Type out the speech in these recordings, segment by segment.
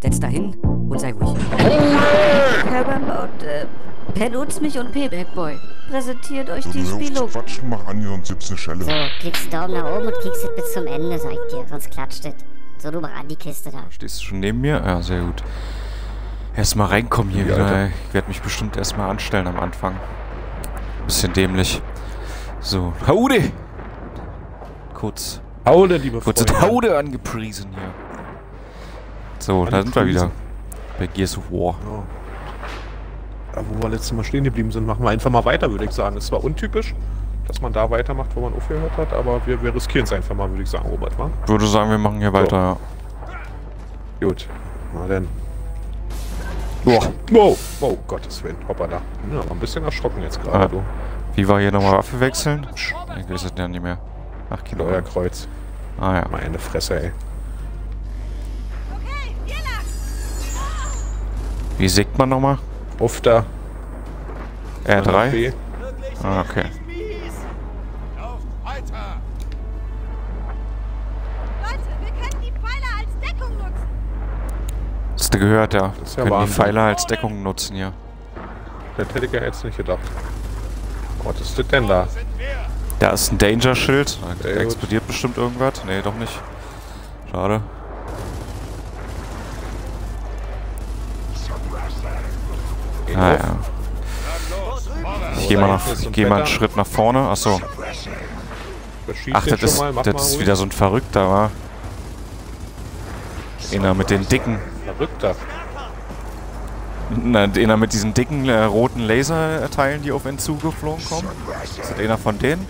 Setz da hin und sei ruhig. Herr Rambout, äh, benutzt mich und Payback Boy. Präsentiert euch die zu quatschen, mach an hier und gib's eine Schelle. So, klickst Daumen nach oben und kriegst es bis zum Ende, sag ich dir. Sonst klatscht es. So, du mach an die Kiste da. Stehst du schon neben mir? Ja, sehr gut. Erstmal reinkommen hier Ja, wieder. Alter. Ich werde mich bestimmt erstmal anstellen am Anfang. Bisschen dämlich. So, Haude! Kurz, Haude, liebe kurze Freunde. Haude angepriesen hier. So, da sind wir wieder. Bei Gears of War. Ja, wo wir letztes Mal stehen geblieben sind, machen wir einfach mal weiter, würde ich sagen. Es war untypisch, dass man da weitermacht, wo man aufgehört hat, aber wir, wir riskieren es einfach mal, würde ich sagen, Robert, wa? Würde sagen, wir machen hier weiter. Gut. Na denn. Ja. Wow, oh, Gottes Willen, hoppala. Ja, war ein bisschen erschrocken jetzt gerade, Ah. du. Wie war hier nochmal Waffe wechseln? Ich weiß es ja nicht mehr. Ach, Kilo. Steuerkreuz. Ah ja. Meine Fresse, ey. Wie sägt man nochmal? Auf da. R3? B. Ah, okay. Leute, wir können die Pfeiler als Deckung nutzen. Hast du gehört, ja. ist ja Können die. Pfeiler als Deckung nutzen hier. Das hätte ich ja jetzt nicht gedacht. Was ist das denn da? Da ist ein Danger-Schild. Da explodiert bestimmt irgendwas. Nee, doch nicht. Schade. Ah ja. Ich geh mal, nach, ich geh mal einen Schritt nach vorne. Achso. Ach, das ist, das ist wieder so ein Verrückter, wa? Einer mit den dicken. Verrückter. Na, einer mit diesen dicken äh, roten Laserteilen, die auf ihn zugeflogen kommen. Ist das einer von denen?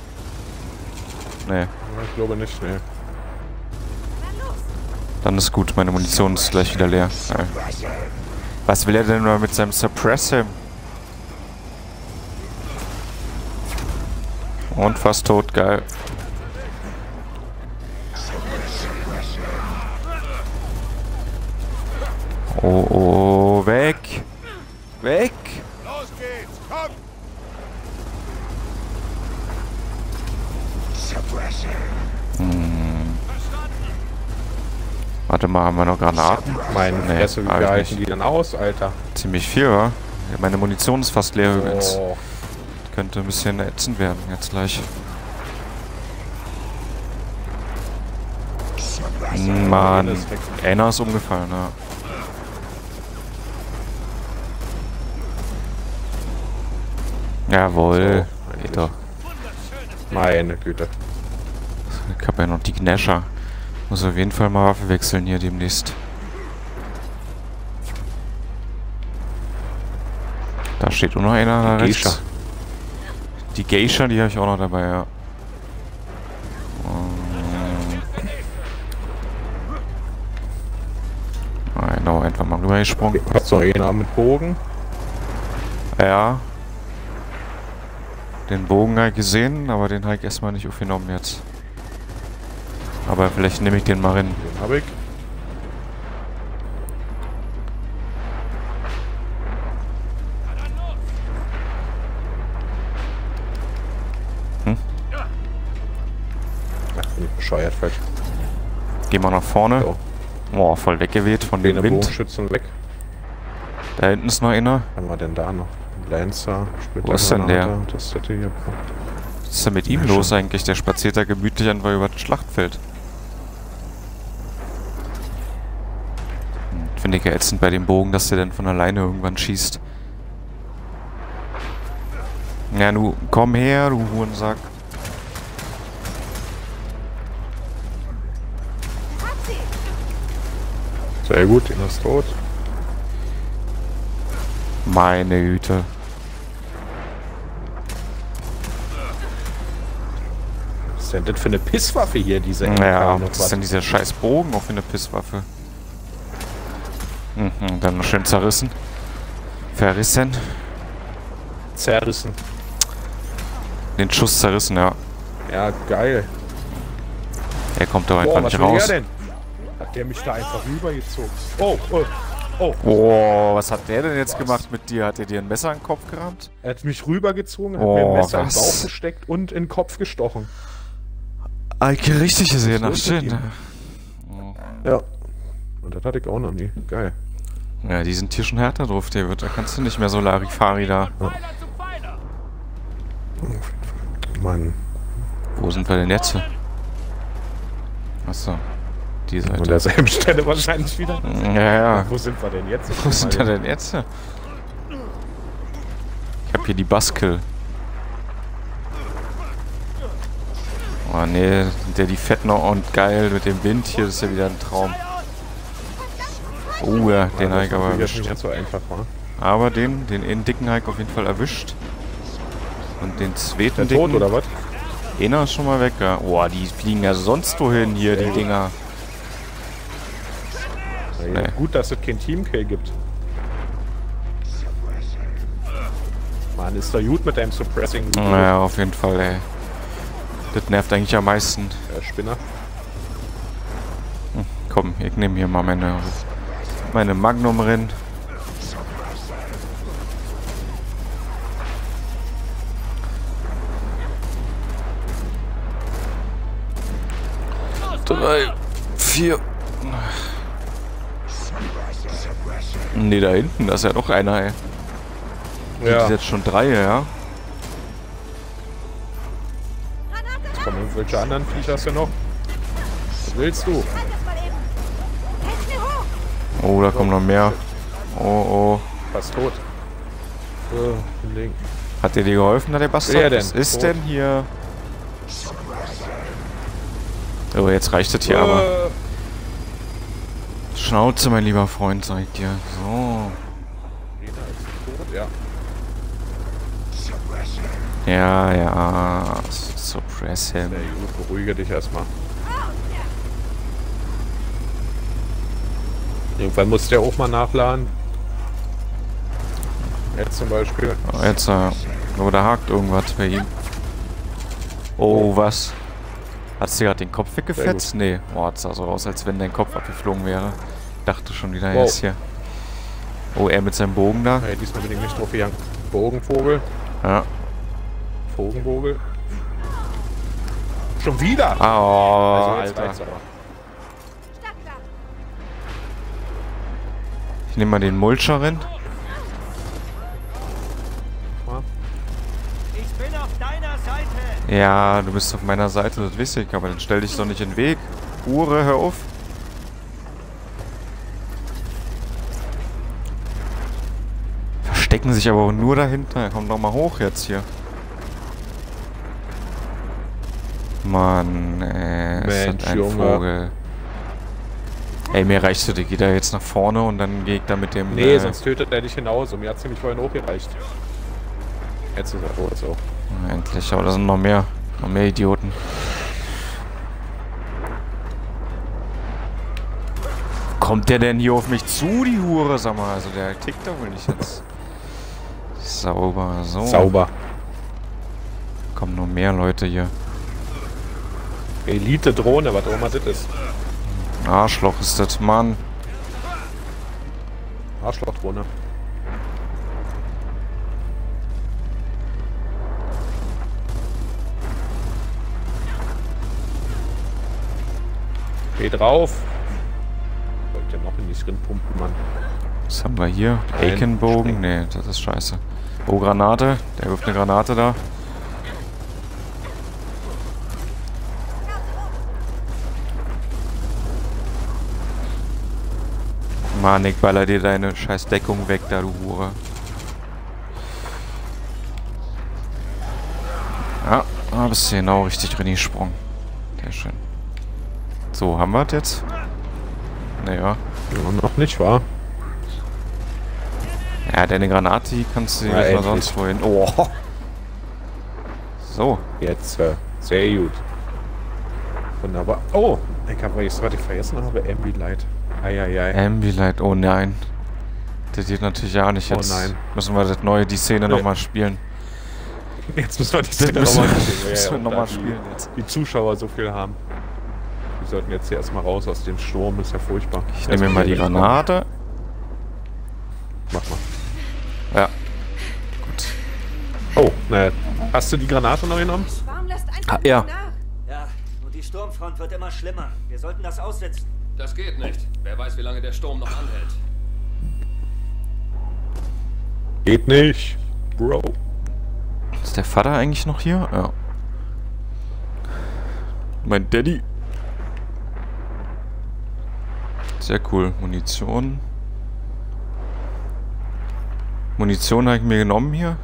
Nee. Ich glaube nicht, nee. Dann ist gut, meine Munition ist gleich wieder leer. Ja. Was will er denn mal mit seinem Suppressor? Und fast tot, geil. Oh, oh, weg! Weg! Los geht's, komm! Warte mal, haben wir noch Granaten? Meine Nee, Fresse, wie nicht. die dann aus, Alter? Ziemlich viel, wa? Ja, meine Munition ist fast leer übrigens. Oh, Könnte ein bisschen ätzend werden jetzt gleich. Mann, einer ist umgefallen, ja. Jawohl. So, Geht doch. meine Güte. Ich hab ja noch die Gnasher. Muss auf jeden Fall mal Waffe wechseln hier demnächst. Da steht auch noch einer da Die rechts. Geisha. Die Geisha, die habe ich auch noch dabei, ja. Genau, einfach mal rübergesprungen. Hast du einen mit Bogen? Ja. Den Bogen habe ich gesehen, aber den habe ich erstmal nicht aufgenommen jetzt. Aber vielleicht nehme ich den mal hin. Den hab ich. Hm? Ach, bin ich bescheuert, falsch. Gehen wir nach vorne. So. Boah, voll weggeweht von dem Wind. Bogenschützen weg. Da hinten ist noch einer. Was haben wir denn da noch? Lancer, Wo ist denn der? Was ist denn mit ihm los eigentlich? Der spaziert da gemütlich einfach über das Schlachtfeld. Hm, Finde ich ja ätzend bei dem Bogen, dass der dann von alleine irgendwann schießt. Ja, nu, komm her, du Hurensack. Sehr gut, den ist tot. Meine Güte. Was ist denn das für eine Pisswaffe hier, diese Ja, MK noch was ist denn dieser scheiß Bogen auf eine Pisswaffe? Mhm, dann noch schön zerrissen. Verrissen. Zerrissen. Den Schuss zerrissen, ja. Ja, geil. Er kommt doch einfach Boah, was nicht will raus. der denn? Hat der mich da einfach rübergezogen? Oh, oh, oh. Oh, was hat der denn jetzt gemacht mit dir? Hat er dir ein Messer in den Kopf gerammt? Er hat mich rübergezogen, hat Oh, mir ein Messer was? im Bauch gesteckt und in den Kopf gestochen. Eike, richtig gesehen, ach Was schön. ihm? Ja. Und das hatte ich auch noch nie. Geil. Ja, die sind hier schon härter drauf, der wird. Da kannst du nicht mehr so Larifari da. Mann. Wo sind wir denn jetzt? Achso. Die An Seite. derselben Stelle wahrscheinlich wieder. Ja, ja. Wo sind wir denn jetzt? Wo sind wir denn jetzt? Ich hab hier die Baskel. Oh nee, der die Fettner und geil mit dem Wind hier, das ist ja wieder ein Traum. Oh ja, den ich aber erwischt. nicht ganz so einfach war. Aber den, den einen dicken ich auf jeden Fall erwischt. Und den zweiten Der dicken, tot oder was? einer ist schon mal weg, ja. Boah, die fliegen ja sonst wohin hier, die Sehr gut. Dinger. Ja, Nee. Gut, dass es kein Teamkill gibt. Mann, ist doch gut mit deinem Suppressing. Naja, auf jeden Fall, ey. Das nervt eigentlich am meisten. Der Spinner. Komm, ich nehme hier mal meine, meine Magnum rein. Drei, vier. Nee, da hinten, da ist ja noch einer, ey. Das Ja, ist jetzt schon drei, ja. jetzt kommen irgendwelche anderen Viecher hast du noch. Was willst du? Oh, da kommen noch mehr. Oh, oh. Fast tot. So. Hat dir die geholfen, da der Bastard? Wer denn? Was ist Tot. denn hier? Oh, jetzt reicht es hier aber. Äh, Schnauze, mein lieber Freund, sag ich dir. So. Ja. Ja, ja. Suppress him. Beruhige dich erstmal. Irgendwann muss der auch mal nachladen. Jetzt zum Beispiel. Oh, Jetzt, äh, oh, da hakt irgendwas bei ihm. Oh, was? Hast du gerade den Kopf weggefetzt? Nee. Boah, sah so aus, als wenn dein Kopf abgeflogen wäre. Dachte schon wieder, er Wow. ist hier. Oh, er mit seinem Bogen da. Hey, diesmal bin ich nicht drauf gegangen. Bogenvogel. Ja. Vogenvogel. Schon wieder! Ah, oh, also Alter. Nehme mal den Mulcher rein. Mal. Ich bin auf deiner Seite. Ja, du bist auf meiner Seite, das weiß ich, aber dann stell dich doch nicht in den Weg. Hure, hör auf. Verstecken sich aber auch nur dahinter. Komm doch mal hoch jetzt hier. Mann, ey, ist Mensch, das ein Junge. Vogel. Ey, mir reicht das, ich geh da jetzt nach vorne und dann geh ich da mit dem... Nee, äh, sonst tötet er dich genauso. Mir hat's nämlich vorhin hochgereicht. Jetzt ist er tot, so. Endlich, aber da sind noch mehr. Noch mehr Idioten. Kommt der denn hier auf mich zu, die Hure? Sag mal, also der tickt doch wohl nicht jetzt. Sauber, so. Sauber. Kommen noch mehr Leute hier. Elite-Drohne, was auch immer das ist. Arschloch ist das, Mann. Arschlochdrohne. Geh drauf. Wollt ihr noch in die drin pumpen, Mann. Was haben wir hier? Aikenbogen? Nee, das ist scheiße. Oh, Granate. Der wirft eine Granate da. Ich baller dir deine scheiß Deckung weg, da du Hure. Ja, da bist du genau richtig drin gesprungen. Sehr schön. So, haben wir es jetzt? Naja. Ja, noch nicht, wahr? Ja, deine Granate, die kannst du Ja, sonst wohin. Oh. So. Jetzt, äh, sehr gut. Wunderbar. Oh, ich habe jetzt gerade vergessen, habe Ambilight. Eieiei. Ambilight, oh nein. Das geht natürlich auch nicht Oh jetzt. nein. Müssen wir das neue, die Szene Nee. nochmal spielen. Jetzt müssen wir die Das Szene nochmal spielen. müssen wir nochmal spielen jetzt. Die, die Zuschauer so viel haben. Wir sollten jetzt hier erstmal raus aus dem Sturm, ist ja furchtbar. Ich nehme mir mal die Granate. Mach mal. Ja. Gut. Oh, naja. Hast du die Granate noch genommen? Ah, ja. Ja, und die Sturmfront wird immer schlimmer. Wir sollten das aussetzen. Das geht nicht. Wer weiß, wie lange der Sturm noch anhält. Geht nicht. Bro. Ist der Vater eigentlich noch hier? Ja. Mein Daddy. Sehr cool. Munition. Munition habe ich mir genommen hier.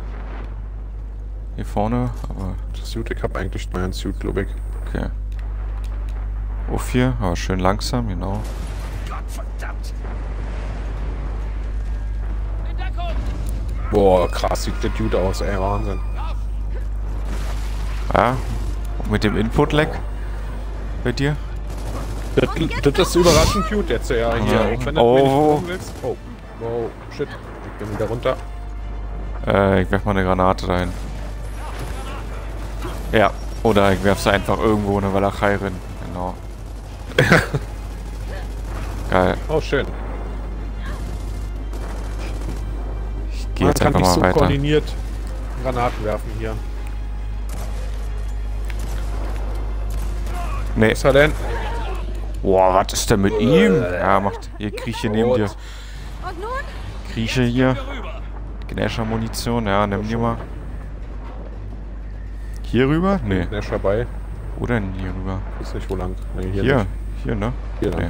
Hier vorne, aber Das Suit, ich hab eigentlich meinen Suit, glaube ich. okay. Uff hier, aber schön langsam, genau. Boah, krass sieht der Dude aus, ey, Wahnsinn. Ja. Und mit dem Input-Lag bei dir? Das, das ist überraschend cute jetzt, ja. Hier, Ja. auch wenn du Oh. willst. Oh, wow, shit. Ich bin wieder runter. Äh, ich werf mal eine Granate rein. Ja. Oder ich werf sie einfach irgendwo in eine Walachei rein. Geil. Oh, schön. Ich gehe jetzt einfach nicht mal so weiter. koordiniert Granaten werfen hier. Nee. Was ist er denn? Boah, was ist denn mit ihm? Ja, macht. Hier, Grieche neben dir. Grieche hier. Gnäscher Munition, ja, nimm die mal. Hier rüber? Nee. Nash dabei. Wo denn hier rüber? Ist nicht wo lang. Nee, hier. Hier. Hier, ne? Hier lang.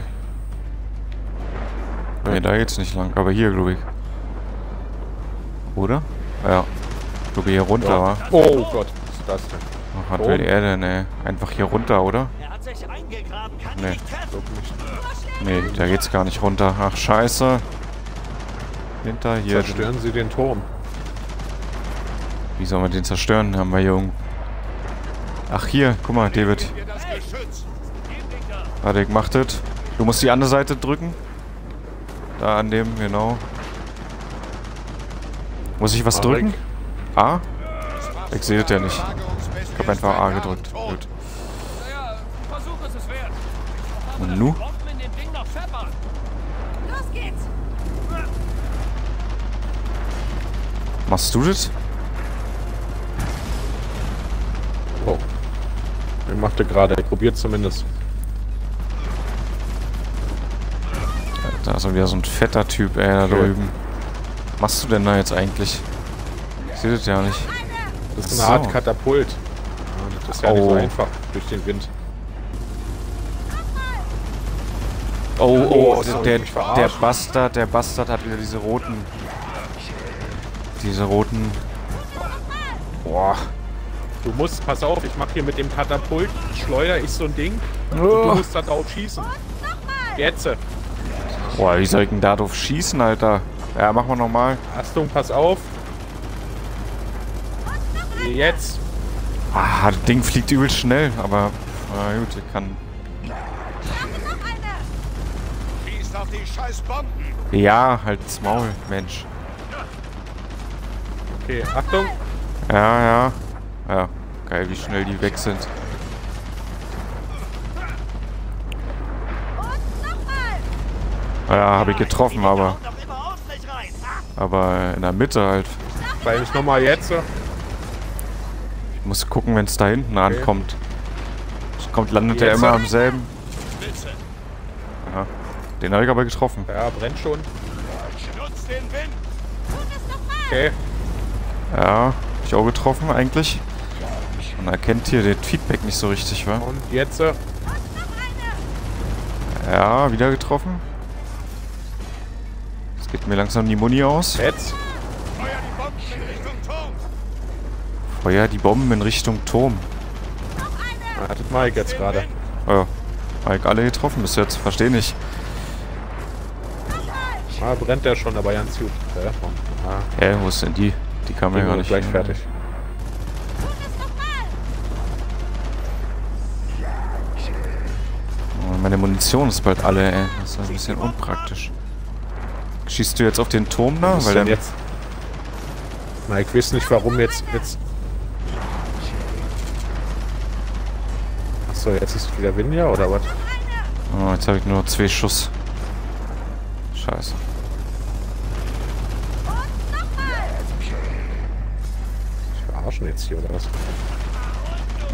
Nee. Nee, da geht's nicht lang. Aber hier, glaube ich. Oder? Ja. Ich glaube hier runter, wa? Oh Gott, was ist das denn? Ach, was Oh. will er denn, ey? Einfach hier runter, oder? Er hat sich reingegraben, kann Nee. nicht. Nee, da geht's gar nicht runter. Ach, scheiße. Hinter hier. Zerstören Sie den Turm. Wie soll man den zerstören? Haben wir hier irgend- Ach, hier. Guck mal, David. Warte, ich mach das. Du musst die andere Seite drücken. Da an dem, genau. Muss ich was drücken? A? Ich sehe das ja nicht. Ich hab einfach A gedrückt. Gut. Naja, versuch es es wert. Und nu? Machst du das? Oh. Ich machte gerade. Ich probiert zumindest. Da ist wieder so ein fetter Typ, ey, da drüben. Was machst du denn da jetzt eigentlich? Ich sehe das ja nicht. Das ist So. eine Art Katapult. Das ist ja nicht so Oh. einfach durch den Wind. Oh, oh, soll der, der. Bastard, der Bastard hat wieder diese roten... Diese roten... Boah. Du musst, pass auf, ich mach hier mit dem Katapult, schleuder ich so ein Ding und du musst da drauf schießen. Jetzt. Boah, wie soll ich denn da drauf schießen, Alter? Ja, machen wir nochmal. Achtung, pass auf. Jetzt. Ah, das Ding fliegt übel schnell, aber... Na gut, ich kann... Schießt auf die scheiß Bomben. Ja, halt's Maul, Mensch. Okay, Achtung. Ja, ja. Ja, geil, wie schnell die weg sind. Ja, habe ich getroffen, aber... Aber in der Mitte halt. Weil ich nochmal jetzt. Ich muss gucken, wenn es da hinten ankommt. Kommt, landet der Jetzt? immer am selben. Aha. Den habe ich aber getroffen. Ja, brennt schon. Okay. Ja, hab ich auch getroffen eigentlich. Man erkennt hier den Feedback nicht so richtig, wa? Und jetzt. Ja, wieder getroffen. Geht mir langsam die Muni aus. Jetzt. Feuer die Bomben in Richtung Turm. Feuer die Bomben in Richtung Turm. Ah, das mach ich jetzt gerade. Ja, hab ich alle getroffen bis jetzt. Versteh nicht. Ah, brennt der schon, aber ganz gut. Ja, ah, Hä, wo ist denn die? Die kam ja bin gar nicht. gleich fertig. Oh, Meine Munition ist bald alle, ey. Das ist ein bisschen unpraktisch. Schießt du jetzt auf den Turm da? Was Weil denn jetzt? Na, ich weiß nicht, warum jetzt. jetzt Achso, jetzt ist wieder Winja oder was? Oh, jetzt habe ich nur zwei Schuss. Scheiße. Ich verarschen jetzt hier oder was?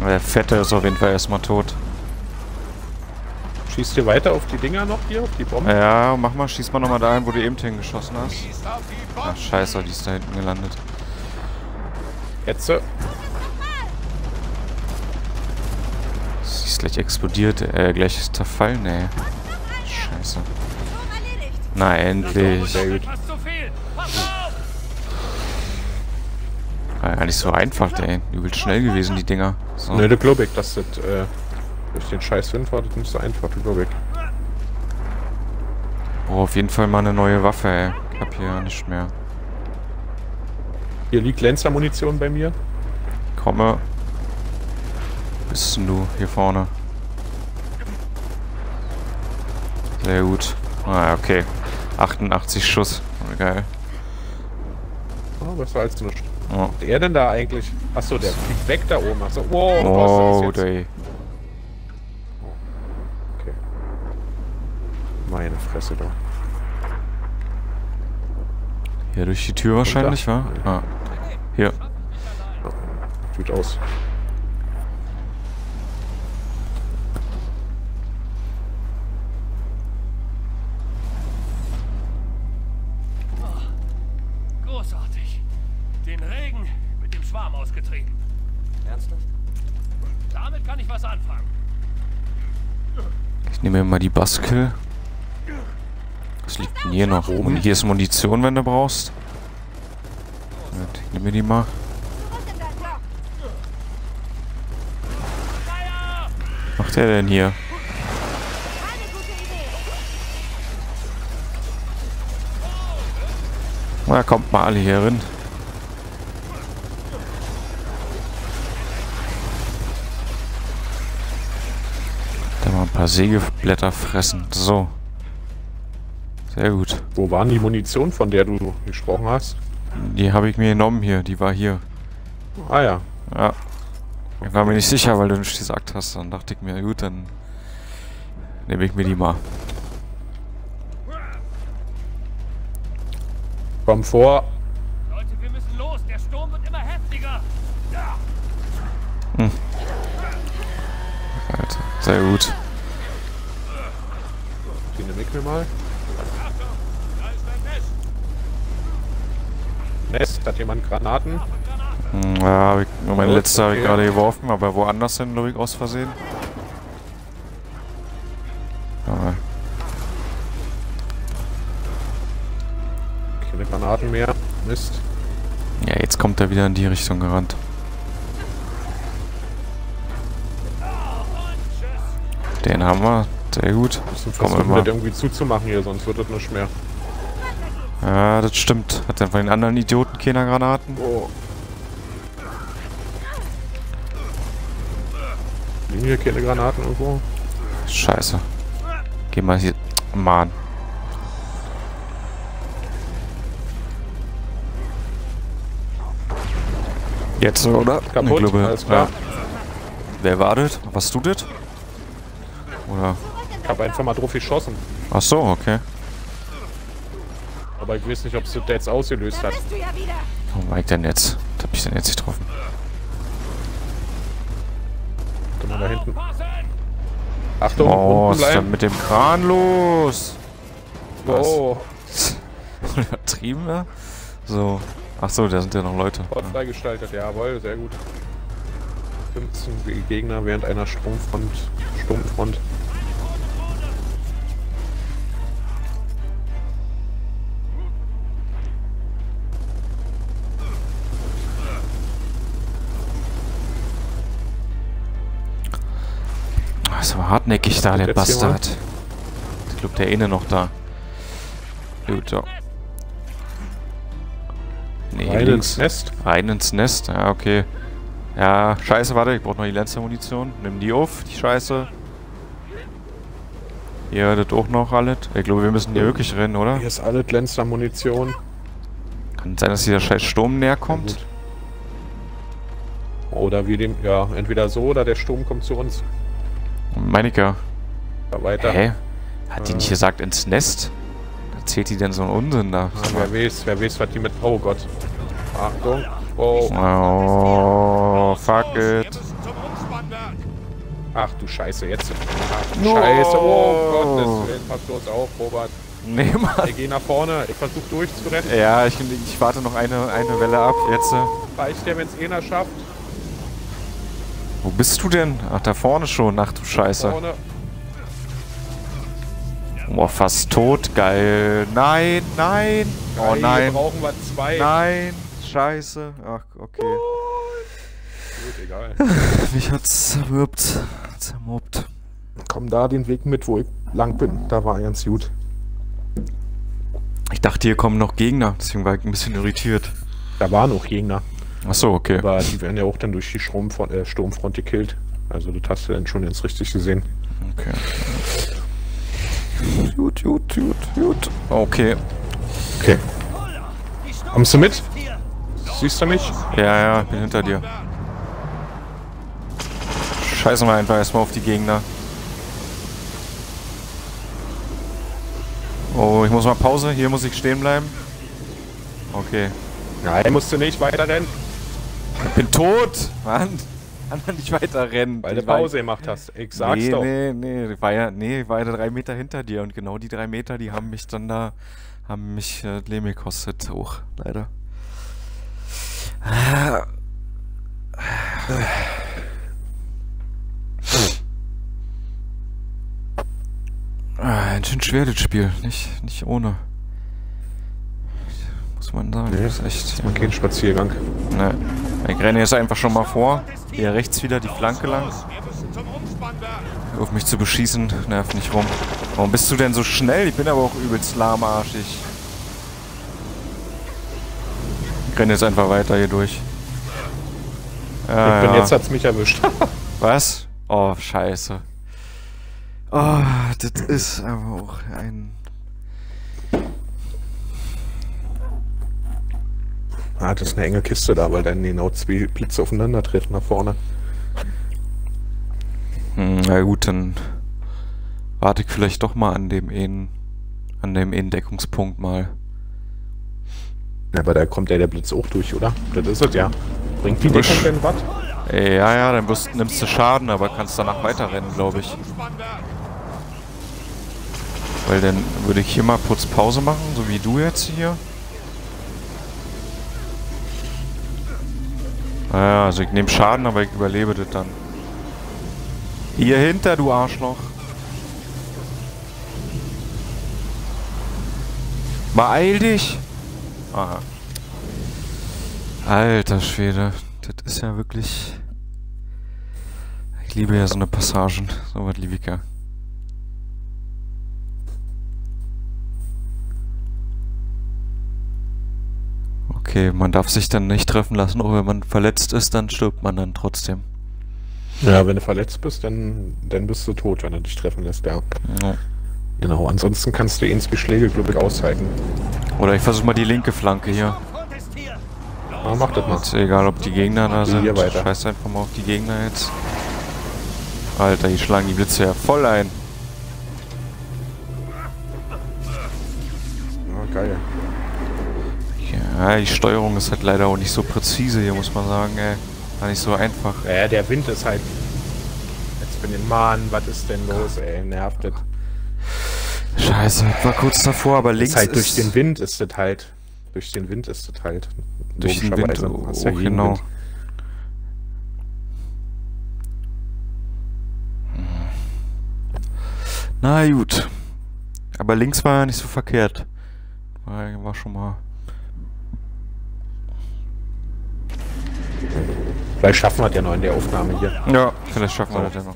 Der Fette ist auf jeden Fall erstmal tot. Schießt ihr weiter auf die Dinger noch hier, auf die Bomben? Ja, mach mal, schieß mal nochmal dahin, wo du eben hingeschossen hast. Ach, scheiße, die ist da hinten gelandet. Jetzt. äh, Sie ist gleich explodiert, äh, gleich ist zerfallen, ey. Scheiße. Na, endlich. Sehr gut. War gar nicht so einfach, ey. Übel schnell gewesen, die Dinger. So. Ne, der glaube ich, dass das äh, durch den scheiß Wind war das nicht so einfach, glaube ich. Brauche auf jeden Fall mal eine neue Waffe, ey. Ich hab hier nicht mehr. Hier liegt Lancer-Munition bei mir. Komme. Wo bist denn du? Hier vorne. Sehr gut. Ah, okay. 88 Schuss. Oh, geil. Oh, besser als nichts. Oh, Der denn da eigentlich? Achso, der fliegt weg da oben. Achso, wow, oh was ist das jetzt? ey. Meine Fresse doch. Hier durch die Tür wahrscheinlich, wa? Ah. Hier. Sieht aus. Großartig. Den Regen mit dem Schwarm ausgetrieben. Ernsthaft? Damit kann ich was anfangen. Ich nehme mir mal die Buskill. Was liegt denn hier noch? Und hier ist Munition, wenn du brauchst. Gut, ich nehme mir die mal. Was macht der denn hier? Na, kommt mal alle hier rein. Da mal ein paar Sägeblätter fressen. So. Sehr gut. Wo waren die Munition, von der du gesprochen hast? Die habe ich mir genommen hier. Die war hier. Ah ja. Ja. Ich war mir nicht sicher, weil du nicht gesagt hast. Dann dachte ich mir, gut, dann nehme ich mir die mal. Komm vor. Leute, wir müssen los. Der Sturm wird immer heftiger. Ja. Alter, sehr gut. Die nehme ich mir mal. Da ist ein Nest! Hat jemand Granaten? Hm, Ja, ich, nur meine Gut, letzte habe ich okay. gerade geworfen, aber woanders hin, glaube ich, aus Versehen. Keine Granaten mehr. Mist. ja, jetzt kommt er wieder in die Richtung gerannt. Den haben wir. Sehr gut. Müssen Komm versuchen, das irgendwie zuzumachen hier, sonst wird das nicht mehr. Ja, das stimmt. Hat denn von den anderen Idioten keine Granaten? Oh. Liegen hier keine Granaten irgendwo? Scheiße. Geh mal hier. Mann. Jetzt, oder? Kaputt, Ich glaube, alles klar. Ja. Wer war das? Warst du das? Oder? Ich habe einfach mal drauf geschossen. Ach so, okay. Aber ich weiß nicht, ob es das jetzt ausgelöst Da hat. Wo war ich denn jetzt? Was hab ich denn jetzt getroffen? Warte mal da hinten. Achtung, Oh, unten was ist denn mit dem Kran los? Was? Oh, Übertrieben, ja? So. Ach so, da sind ja noch Leute. voll freigestaltet. Jawohl, sehr gut. 15 Ge- Gegner während einer Sturmfront. Sturmfront. Hartnäckig da, der. Bastard. Ich glaube, der eine noch da. Gut, ja. Nee, Rein links. ins Nest. Rein ins Nest, ja, okay. Ja, scheiße, warte, ich brauche noch die Lancer-Munition. Nimm die auf, die Scheiße. Hier, das auch noch alles. Ich glaube, wir müssen hier wirklich rennen, oder? Hier ist alle Glänzer-Munition. Kann sein, dass dieser scheiß Sturm näher kommt. Gut. Oder wie dem, ja, entweder so oder der Sturm kommt zu uns. Meine ich ja. Da weiter. Hä? Hat die nicht gesagt ins Nest? Erzählt die denn so einen Unsinn da? Ah, wer weiß, wer weiß, was die mit. Oh Gott. Achtung. Oh. Oh, fuck it. Ach du Scheiße, jetzt. Ach du Scheiße, oh Gottes Willen, pass bloß auf, Robert. Nee, Mann. Ich geh nach vorne, ich versuch durchzurennen. Ja, ich, ich warte noch eine, eine Welle ab jetzt. Reicht der, wenn's einer schafft? Wo bist du denn? Ach, da vorne schon. Ach du Scheiße. Vorne. Boah, fast tot. Geil. Nein, nein. Oh nein. brauchen wir zwei. Nein. Scheiße. Ach, okay. Gut, egal. Mich hat's zerwirbt. Zermobbt. Komm da den Weg mit, wo ich lang bin. Da war ganz gut. Ich dachte, hier kommen noch Gegner. Deswegen war ich ein bisschen irritiert. Da waren auch Gegner. Ach so, okay. Aber die werden ja auch dann durch die Stromfront, äh, Sturmfront gekillt. Also das hast du dann schon jetzt richtig gesehen. Okay. Gut, gut, gut, gut. Okay. Okay. Kommst du mit? Siehst du mich? Ja, ja, ich bin hinter dir. Scheißen wir einfach erstmal auf die Gegner. Oh, ich muss mal Pause. Hier muss ich stehen bleiben. Okay. Nein, musst du nicht weiter rennen, Ich bin tot! Mann! Kann man nicht weiter rennen. weil du Pause gemacht hast. Ich sag's nee, doch. Nee, nee, ich war ja, nee, ich war ja drei Meter hinter dir und genau die drei Meter, die haben mich dann da, haben mich äh, Leben gekostet, auch, leider. Ah, ein schön schwer das Spiel, nicht, nicht ohne. Muss man sagen, Nee, das ist echt. Man kein Spaziergang. Ne. Ich renne jetzt einfach schon mal vor. Hier rechts wieder die Flanke lang. Auf mich zu beschießen, nervt nicht rum. Warum bist du denn so schnell? Ich bin aber auch übelst lahmarschig. Ich renne jetzt einfach weiter hier durch. Ja, ich bin ja. jetzt hat's mich erwischt. Was? Oh, scheiße. Oh, das ist aber auch ein... ah, das ist eine enge Kiste da, weil dann genau zwei Blitze aufeinandertreffen nach vorne. Hm, na gut, dann warte ich vielleicht doch mal an dem einen, an dem einen Deckungspunkt mal. Ja, aber da kommt ja der Blitz auch durch, oder? Das ist es ja. Bringt die Frisch. Deckung denn was? Ja, ja, dann wirst, nimmst du Schaden, aber kannst danach weiterrennen, glaube ich. Weil dann würde ich hier mal kurz Pause machen, so wie du jetzt hier. Naja, also ich nehme Schaden, aber ich überlebe das dann. Hier hinter, du Arschloch. Beeil dich! Aha. Alter Schwede, das ist ja wirklich... Ich liebe ja so eine Passagen, so was liebe ich ja. Okay, man darf sich dann nicht treffen lassen, auch wenn man verletzt ist, dann stirbt man dann trotzdem. Ja, wenn du verletzt bist, dann, dann bist du tot, wenn du dich treffen lässt, ja. Ja. Genau, ansonsten kannst du ins Beschläge, glaube ich, aushalten. Oder ich versuche mal die linke Flanke hier. Ah, mach das mal. Ist egal, ob die Gegner da sind. hier weiter. Scheiß einfach mal auf die Gegner jetzt. Alter, die schlagen die Blitze ja voll ein. Ja, geil. Ja, die Steuerung ist halt leider auch nicht so präzise hier, muss man sagen, ey. War nicht so einfach. Ja, der Wind ist halt. Jetzt bin ich, Mann, was ist denn los, ey? Nervt das. Scheiße, war kurz davor, aber links Ist halt durch den Wind ist das halt. Durch den Wind ist das halt. Durch den Wind, oh, ja genau. Gegenwind. Na gut. Aber links war ja nicht so verkehrt. War, war schon mal... Vielleicht schaffen wir es ja noch in der Aufnahme hier. Ja, vielleicht schaffen wir das ja noch.